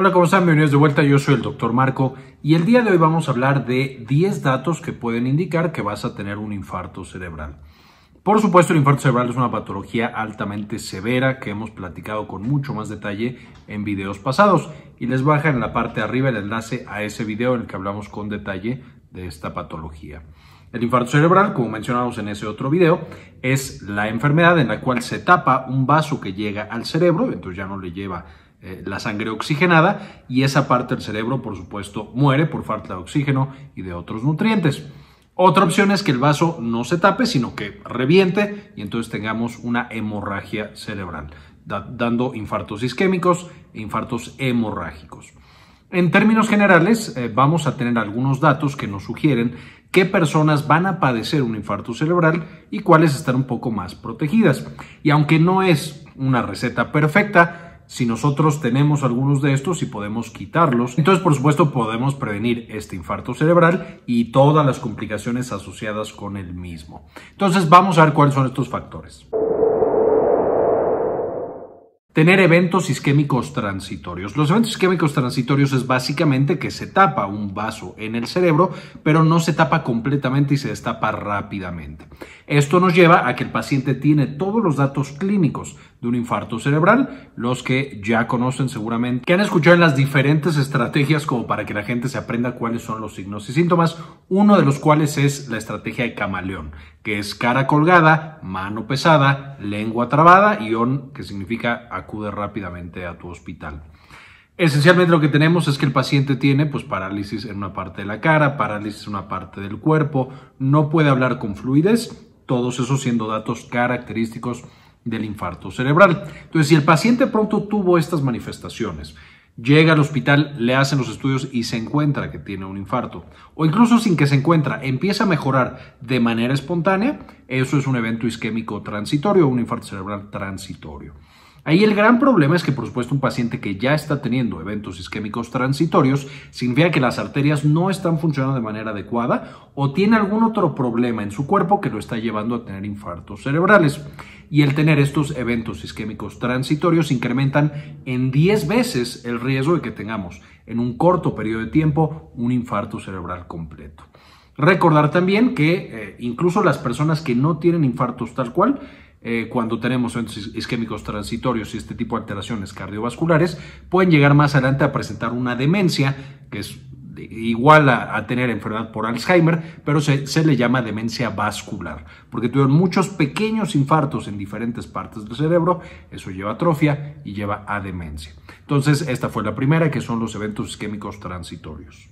Hola, ¿cómo están? Bienvenidos de vuelta. Yo soy el doctor Marco y el día de hoy vamos a hablar de 10 datos que pueden indicar que vas a tener un infarto cerebral. Por supuesto, el infarto cerebral es una patología altamente severa que hemos platicado con mucho más detalle en videos pasados y les baja en la parte de arriba el enlace a ese video en el que hablamos con detalle de esta patología. El infarto cerebral, como mencionamos en ese otro video, es la enfermedad en la cual se tapa un vaso que llega al cerebro, entonces ya no le lleva eh, la sangre oxigenada y esa parte del cerebro, por supuesto, muere por falta de oxígeno y de otros nutrientes. Otra opción es que el vaso no se tape, sino que reviente y entonces tengamos una hemorragia cerebral, dando infartos isquémicos e infartos hemorrágicos. En términos generales, eh, vamos a tener algunos datos que nos sugieren qué personas van a padecer un infarto cerebral y cuáles están un poco más protegidas. Y aunque no es una receta perfecta, si nosotros tenemos algunos de estos y podemos quitarlos, entonces por supuesto podemos prevenir este infarto cerebral y todas las complicaciones asociadas con el mismo. Entonces vamos a ver cuáles son estos factores. Tener eventos isquémicos transitorios. Los eventos isquémicos transitorios es básicamente que se tapa un vaso en el cerebro, pero no se tapa completamente y se destapa rápidamente. Esto nos lleva a que el paciente tiene todos los datos clínicos de un infarto cerebral, los que ya conocen seguramente, que han escuchado en las diferentes estrategias como para que la gente se aprenda cuáles son los signos y síntomas, uno de los cuales es la estrategia de camaleón, que es cara colgada, mano pesada, lengua trabada y on, que significa acude rápidamente a tu hospital. Esencialmente lo que tenemos es que el paciente tiene pues parálisis en una parte de la cara, parálisis en una parte del cuerpo, no puede hablar con fluidez, todos esos siendo datos característicos del infarto cerebral. Entonces, si el paciente pronto tuvo estas manifestaciones, llega al hospital, le hacen los estudios y se encuentra que tiene un infarto, o incluso sin que se encuentra, empieza a mejorar de manera espontánea, eso es un evento isquémico transitorio, un infarto cerebral transitorio. Ahí el gran problema es que, por supuesto, un paciente que ya está teniendo eventos isquémicos transitorios significa que las arterias no están funcionando de manera adecuada o tiene algún otro problema en su cuerpo que lo está llevando a tener infartos cerebrales. Y el tener estos eventos isquémicos transitorios incrementan en 10 veces el riesgo de que tengamos en un corto periodo de tiempo un infarto cerebral completo. Recordar también que eh, incluso las personas que no tienen infartos tal cual, eh, cuando tenemos eventos isquémicos transitorios y este tipo de alteraciones cardiovasculares, pueden llegar más adelante a presentar una demencia, que es igual a, tener enfermedad por Alzheimer, pero se, se, le llama demencia vascular, porque tuvieron muchos pequeños infartos en diferentes partes del cerebro, eso lleva a atrofia y lleva a demencia. Entonces, esta fue la primera, que son los eventos isquémicos transitorios.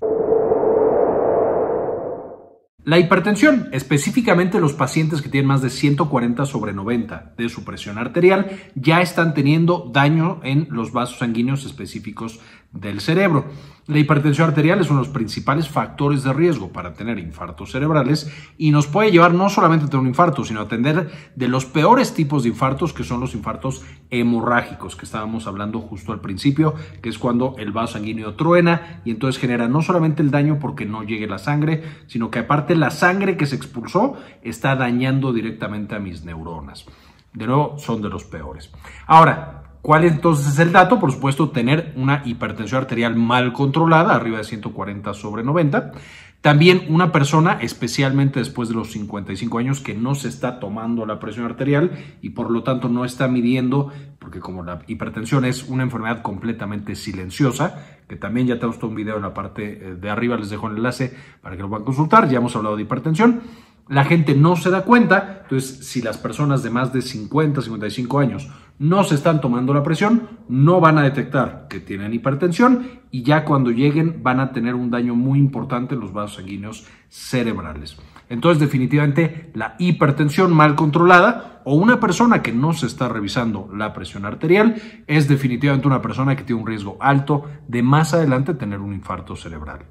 La hipertensión, específicamente los pacientes que tienen más de 140 sobre 90 de su presión arterial, ya están teniendo daño en los vasos sanguíneos específicos del cerebro. La hipertensión arterial es uno de los principales factores de riesgo para tener infartos cerebrales y nos puede llevar no solamente a tener un infarto, sino a atender de los peores tipos de infartos que son los infartos hemorrágicos que estábamos hablando justo al principio, que es cuando el vaso sanguíneo truena y entonces genera no solamente el daño porque no llegue la sangre, sino que aparte la sangre que se expulsó está dañando directamente a mis neuronas. De nuevo, son de los peores. Ahora, ¿Cuál entonces es el dato? Por supuesto, tener una hipertensión arterial mal controlada, arriba de 140 sobre 90. También una persona, especialmente después de los 55 años, que no se está tomando la presión arterial y por lo tanto no está midiendo, porque como la hipertensión es una enfermedad completamente silenciosa, que también ya tenemos todo un video en la parte eh, de arriba, les dejo el enlace para que lo puedan consultar, ya hemos hablado de hipertensión la gente no se da cuenta. Entonces, si las personas de más de 50, 55 años no se están tomando la presión, no van a detectar que tienen hipertensión y ya cuando lleguen van a tener un daño muy importante en los vasos sanguíneos cerebrales. Entonces, definitivamente, la hipertensión mal controlada o una persona que no se está revisando la presión arterial es definitivamente una persona que tiene un riesgo alto de más adelante tener un infarto cerebral.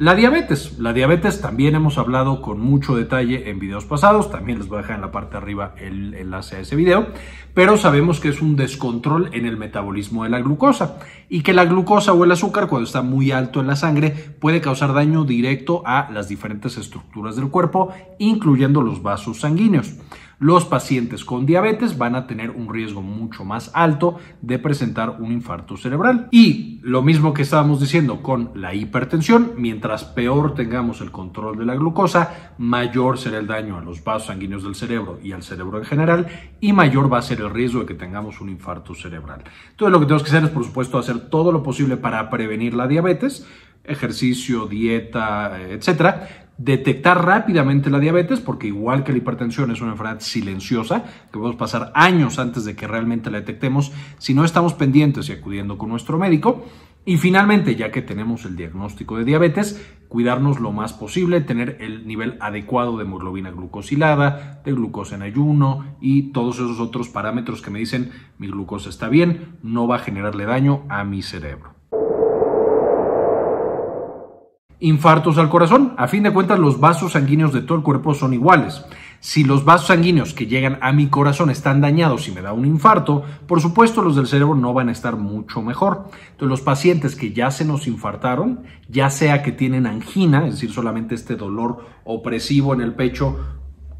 La diabetes. La diabetes también hemos hablado con mucho detalle en videos pasados. También les voy a dejar en la parte de arriba el enlace a ese video. Pero sabemos que es un descontrol en el metabolismo de la glucosa y que la glucosa o el azúcar cuando está muy alto en la sangre puede causar daño directo a las diferentes estructuras del cuerpo, incluyendo los vasos sanguíneos. Los pacientes con diabetes van a tener un riesgo mucho más alto de presentar un infarto cerebral. Y lo mismo que estábamos diciendo con la hipertensión, mientras peor tengamos el control de la glucosa, mayor será el daño a los vasos sanguíneos del cerebro y al cerebro en general, y mayor va a ser el riesgo de que tengamos un infarto cerebral. Entonces lo que tenemos que hacer es, por supuesto, hacer todo lo posible para prevenir la diabetes, ejercicio, dieta, etcétera, detectar rápidamente la diabetes, porque igual que la hipertensión es una enfermedad silenciosa, que podemos pasar años antes de que realmente la detectemos, si no estamos pendientes y acudiendo con nuestro médico. Y finalmente, ya que tenemos el diagnóstico de diabetes, cuidarnos lo más posible, tener el nivel adecuado de hemoglobina glucosilada, de glucosa en ayuno y todos esos otros parámetros que me dicen mi glucosa está bien, no va a generarle daño a mi cerebro. Infartos al corazón. A fin de cuentas, los vasos sanguíneos de todo el cuerpo son iguales. Si los vasos sanguíneos que llegan a mi corazón están dañados y me da un infarto, por supuesto los del cerebro no van a estar mucho mejor. Entonces los pacientes que ya se nos infartaron, ya sea que tienen angina, es decir, solamente este dolor opresivo en el pecho,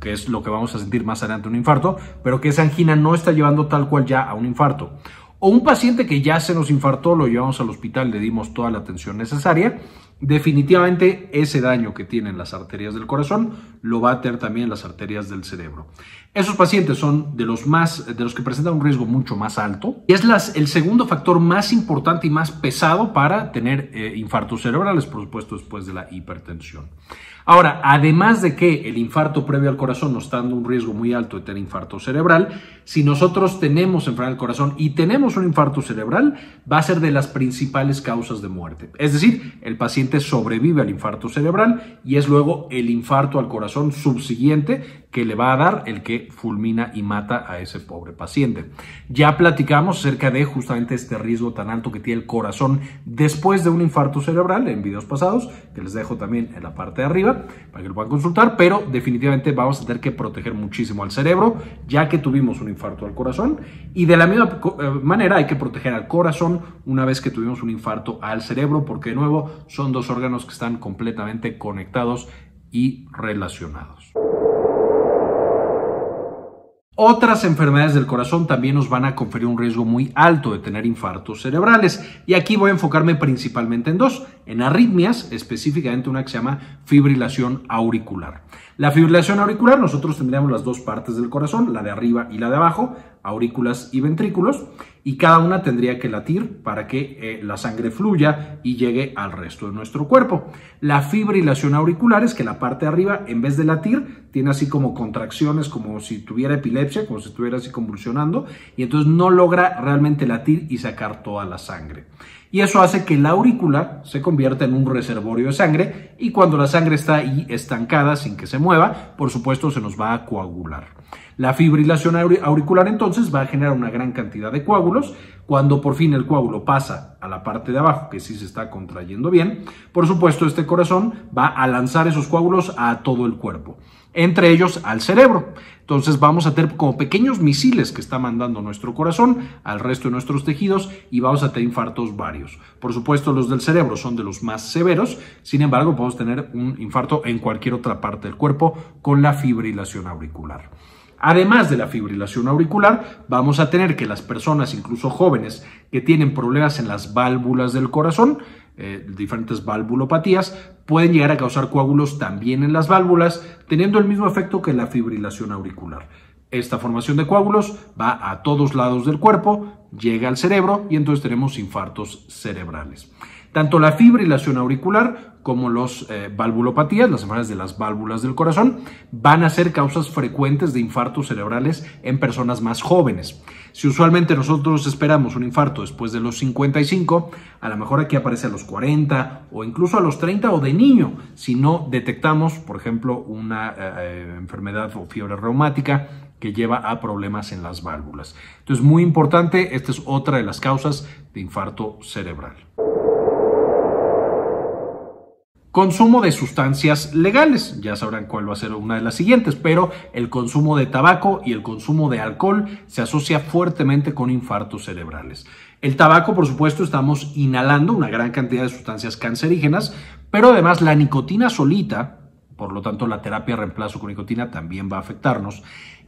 que es lo que vamos a sentir más adelante un infarto, pero que esa angina no está llevando tal cual ya a un infarto. O un paciente que ya se nos infartó, lo llevamos al hospital, le dimos toda la atención necesaria Definitivamente ese daño que tienen las arterias del corazón lo va a tener también las arterias del cerebro. Esos pacientes son de los más de los que presentan un riesgo mucho más alto y es el segundo factor más importante y más pesado para tener eh, infartos cerebrales, por supuesto, después de la hipertensión. Ahora, además de que el infarto previo al corazón nos está dando un riesgo muy alto de tener infarto cerebral, si nosotros tenemos enfermedad del corazón y tenemos un infarto cerebral, va a ser de las principales causas de muerte. Es decir, el paciente sobrevive al infarto cerebral y es luego el infarto al corazón subsiguiente que le va a dar el que fulmina y mata a ese pobre paciente. Ya platicamos acerca de justamente este riesgo tan alto que tiene el corazón después de un infarto cerebral en videos pasados, que les dejo también en la parte de arriba para que lo puedan consultar, pero definitivamente vamos a tener que proteger muchísimo al cerebro, ya que tuvimos un infarto al corazón, y de la misma eh, manera hay que proteger al corazón una vez que tuvimos un infarto al cerebro, porque de nuevo son dos órganos que están completamente conectados y relacionados. Otras enfermedades del corazón también nos van a conferir un riesgo muy alto de tener infartos cerebrales y aquí voy a enfocarme principalmente en dos, en arritmias, específicamente una que se llama fibrilación auricular. La fibrilación auricular, nosotros tendríamos las dos partes del corazón, la de arriba y la de abajo, aurículas y ventrículos, y cada una tendría que latir para que eh, la sangre fluya y llegue al resto de nuestro cuerpo. La fibrilación auricular es que la parte de arriba, en vez de latir, tiene así como contracciones, como si tuviera epilepsia, como si estuviera así convulsionando, y entonces no logra realmente latir y sacar toda la sangre y eso hace que la aurícula se convierta en un reservorio de sangre y cuando la sangre está ahí estancada sin que se mueva, por supuesto se nos va a coagular. La fibrilación auricular entonces va a generar una gran cantidad de coágulos. Cuando por fin el coágulo pasa a la parte de abajo, que sí se está contrayendo bien, por supuesto este corazón va a lanzar esos coágulos a todo el cuerpo entre ellos al cerebro. Entonces vamos a tener como pequeños misiles que está mandando nuestro corazón al resto de nuestros tejidos y vamos a tener infartos varios. Por supuesto, los del cerebro son de los más severos, sin embargo, podemos tener un infarto en cualquier otra parte del cuerpo con la fibrilación auricular. Además de la fibrilación auricular, vamos a tener que las personas, incluso jóvenes, que tienen problemas en las válvulas del corazón, eh, diferentes valvulopatías, pueden llegar a causar coágulos también en las válvulas, teniendo el mismo efecto que la fibrilación auricular. Esta formación de coágulos va a todos lados del cuerpo, llega al cerebro y entonces tenemos infartos cerebrales. Tanto la fibrilación auricular como los eh, valvulopatías, las enfermedades de las válvulas del corazón, van a ser causas frecuentes de infartos cerebrales en personas más jóvenes. Si usualmente nosotros esperamos un infarto después de los 55, a lo mejor aquí aparece a los 40 o incluso a los 30 o de niño, si no detectamos, por ejemplo, una eh, eh, enfermedad o fiebre reumática que lleva a problemas en las válvulas. Entonces, muy importante, esta es otra de las causas de infarto cerebral. Consumo de sustancias legales, ya sabrán cuál va a ser una de las siguientes, pero el consumo de tabaco y el consumo de alcohol se asocia fuertemente con infartos cerebrales. El tabaco, por supuesto, estamos inhalando una gran cantidad de sustancias cancerígenas, pero además la nicotina solita, por lo tanto la terapia reemplazo con nicotina también va a afectarnos,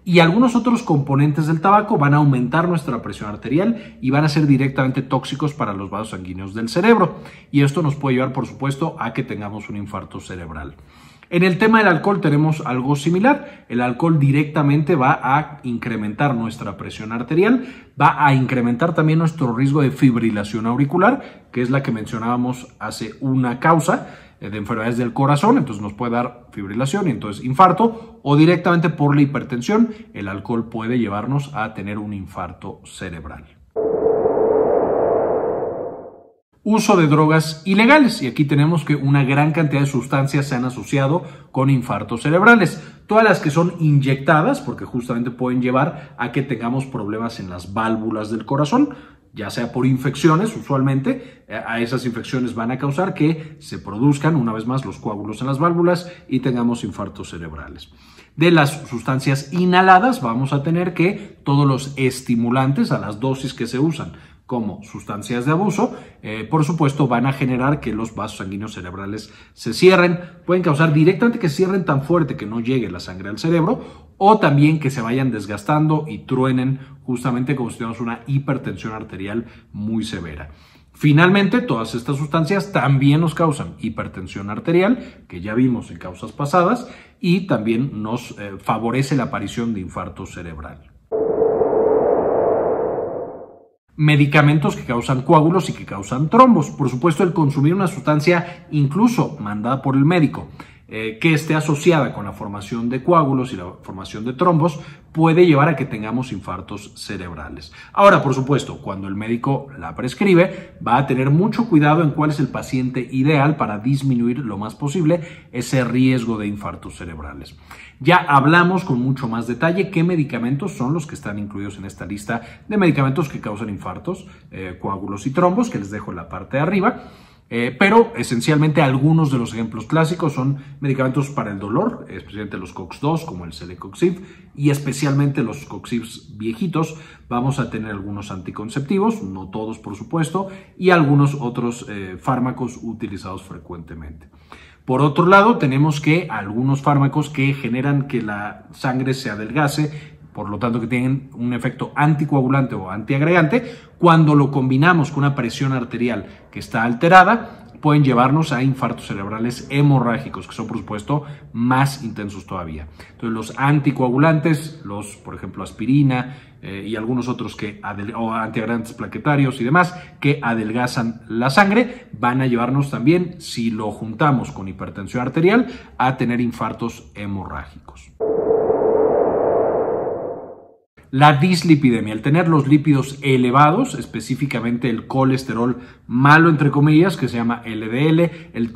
y algunos otros componentes del tabaco van a aumentar nuestra presión arterial y van a ser directamente tóxicos para los vasos sanguíneos del cerebro. Y esto nos puede llevar, por supuesto, a que tengamos un infarto cerebral. En el tema del alcohol tenemos algo similar. El alcohol directamente va a incrementar nuestra presión arterial, va a incrementar también nuestro riesgo de fibrilación auricular, que es la que mencionábamos hace una causa de enfermedades del corazón, entonces nos puede dar fibrilación y entonces infarto, o directamente por la hipertensión, el alcohol puede llevarnos a tener un infarto cerebral uso de drogas ilegales. Y aquí tenemos que una gran cantidad de sustancias se han asociado con infartos cerebrales. Todas las que son inyectadas, porque justamente pueden llevar a que tengamos problemas en las válvulas del corazón, ya sea por infecciones, usualmente eh, a esas infecciones van a causar que se produzcan una vez más los coágulos en las válvulas y tengamos infartos cerebrales. De las sustancias inhaladas vamos a tener que todos los estimulantes a las dosis que se usan como sustancias de abuso, eh, por supuesto van a generar que los vasos sanguíneos cerebrales se cierren, pueden causar directamente que cierren tan fuerte que no llegue la sangre al cerebro o también que se vayan desgastando y truenen justamente como si tuviéramos una hipertensión arterial muy severa. Finalmente, todas estas sustancias también nos causan hipertensión arterial, que ya vimos en causas pasadas, y también nos eh, favorece la aparición de infarto cerebral medicamentos que causan coágulos y que causan trombos. Por supuesto, el consumir una sustancia incluso mandada por el médico eh, que esté asociada con la formación de coágulos y la formación de trombos puede llevar a que tengamos infartos cerebrales. Ahora, por supuesto, cuando el médico la prescribe, va a tener mucho cuidado en cuál es el paciente ideal para disminuir lo más posible ese riesgo de infartos cerebrales. Ya hablamos con mucho más detalle qué medicamentos son los que están incluidos en esta lista de medicamentos que causan infartos, eh, coágulos y trombos, que les dejo en la parte de arriba. Eh, pero esencialmente algunos de los ejemplos clásicos son medicamentos para el dolor, especialmente los COX-2 como el Celecoxib y especialmente los COXIBs viejitos. Vamos a tener algunos anticonceptivos, no todos por supuesto, y algunos otros eh, fármacos utilizados frecuentemente. Por otro lado, tenemos que algunos fármacos que generan que la sangre se adelgase por lo tanto que tienen un efecto anticoagulante o antiagregante, cuando lo combinamos con una presión arterial que está alterada, pueden llevarnos a infartos cerebrales hemorrágicos, que son por supuesto más intensos todavía. Entonces los anticoagulantes, los por ejemplo aspirina eh, y algunos otros que o antiagregantes plaquetarios y demás que adelgazan la sangre, van a llevarnos también, si lo juntamos con hipertensión arterial, a tener infartos hemorrágicos. La dislipidemia, el tener los lípidos elevados, específicamente el colesterol malo, entre comillas, que se llama LDL, el,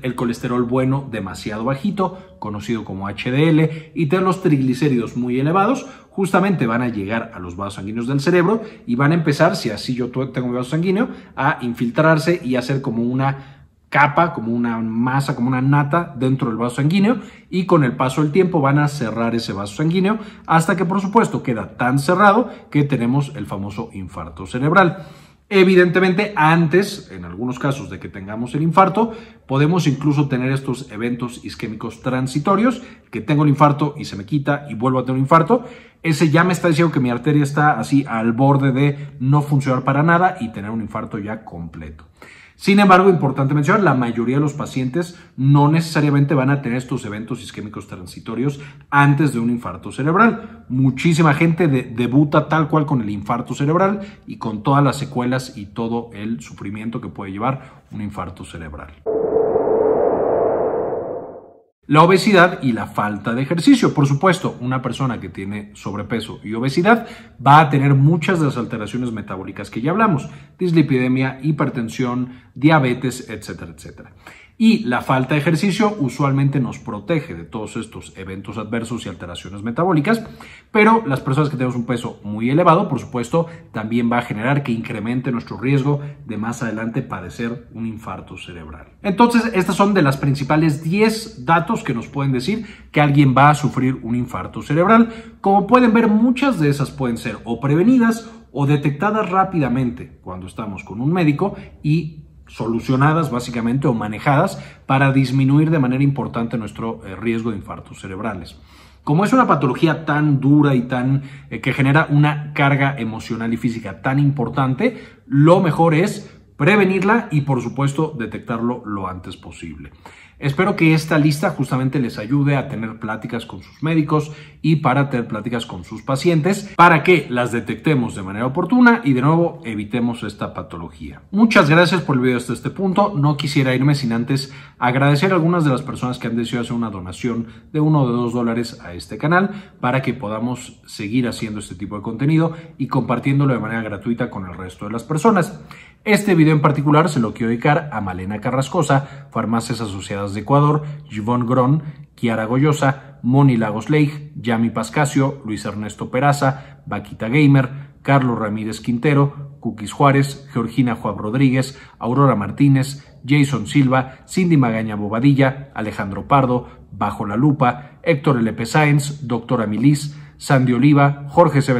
el, colesterol bueno demasiado bajito, conocido como HDL, y tener los triglicéridos muy elevados, justamente van a llegar a los vasos sanguíneos del cerebro y van a empezar, si así yo tengo mi vaso sanguíneo, a infiltrarse y hacer como una capa, como una masa, como una nata dentro del vaso sanguíneo y con el paso del tiempo van a cerrar ese vaso sanguíneo hasta que por supuesto queda tan cerrado que tenemos el famoso infarto cerebral. Evidentemente, antes, en algunos casos de que tengamos el infarto, podemos incluso tener estos eventos isquémicos transitorios, que tengo el infarto y se me quita y vuelvo a tener un infarto. Ese ya me está diciendo que mi arteria está así al borde de no funcionar para nada y tener un infarto ya completo. Sin embargo, importante mencionar, la mayoría de los pacientes no necesariamente van a tener estos eventos isquémicos transitorios antes de un infarto cerebral. Muchísima gente debuta tal cual con el infarto cerebral y con todas las secuelas y todo el sufrimiento que puede llevar un infarto cerebral la obesidad y la falta de ejercicio. Por supuesto, una persona que tiene sobrepeso y obesidad va a tener muchas de las alteraciones metabólicas que ya hablamos, dislipidemia, hipertensión, diabetes, etcétera, etcétera. Y la falta de ejercicio usualmente nos protege de todos estos eventos adversos y alteraciones metabólicas, pero las personas que tenemos un peso muy elevado, por supuesto, también va a generar que incremente nuestro riesgo de más adelante padecer un infarto cerebral. Entonces, estas son de las principales 10 datos que nos pueden decir que alguien va a sufrir un infarto cerebral. Como pueden ver, muchas de esas pueden ser o prevenidas o detectadas rápidamente cuando estamos con un médico y solucionadas básicamente o manejadas para disminuir de manera importante nuestro eh, riesgo de infartos cerebrales. Como es una patología tan dura y tan eh, que genera una carga emocional y física tan importante, lo mejor es prevenirla y por supuesto detectarlo lo antes posible. Espero que esta lista justamente les ayude a tener pláticas con sus médicos y para tener pláticas con sus pacientes para que las detectemos de manera oportuna y de nuevo evitemos esta patología. Muchas gracias por el video hasta este punto. No quisiera irme sin antes agradecer a algunas de las personas que han decidido hacer una donación de uno o de dos dólares a este canal para que podamos seguir haciendo este tipo de contenido y compartiéndolo de manera gratuita con el resto de las personas. Este video en particular se lo quiero dedicar a Malena Carrascosa, Farmacias Asociadas de Ecuador, Yvonne Gron, Kiara Goyosa, Moni Lagos Leigh, Yami Pascasio, Luis Ernesto Peraza, Vaquita Gamer, Carlos Ramírez Quintero, Cookies Juárez, Georgina Juan Rodríguez, Aurora Martínez, Jason Silva, Cindy Magaña Bobadilla, Alejandro Pardo, Bajo la Lupa, Héctor L.P. Sáenz, Doctora Milis, Sandy Oliva, Jorge C.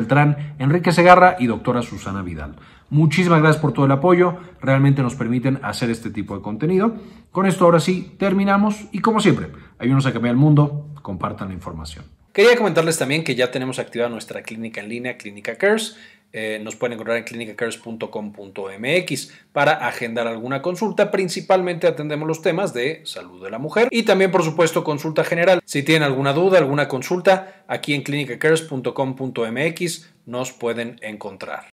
Enrique Segarra y Doctora Susana Vidal. Muchísimas gracias por todo el apoyo, realmente nos permiten hacer este tipo de contenido. Con esto ahora sí terminamos y como siempre, ayúdenos a cambiar el mundo, compartan la información. Quería comentarles también que ya tenemos activada nuestra clínica en línea, Clínica Cares. Eh, nos pueden encontrar en clinicacares.com.mx para agendar alguna consulta. Principalmente atendemos los temas de salud de la mujer y también, por supuesto, consulta general. Si tienen alguna duda, alguna consulta, aquí en clinicacares.com.mx nos pueden encontrar.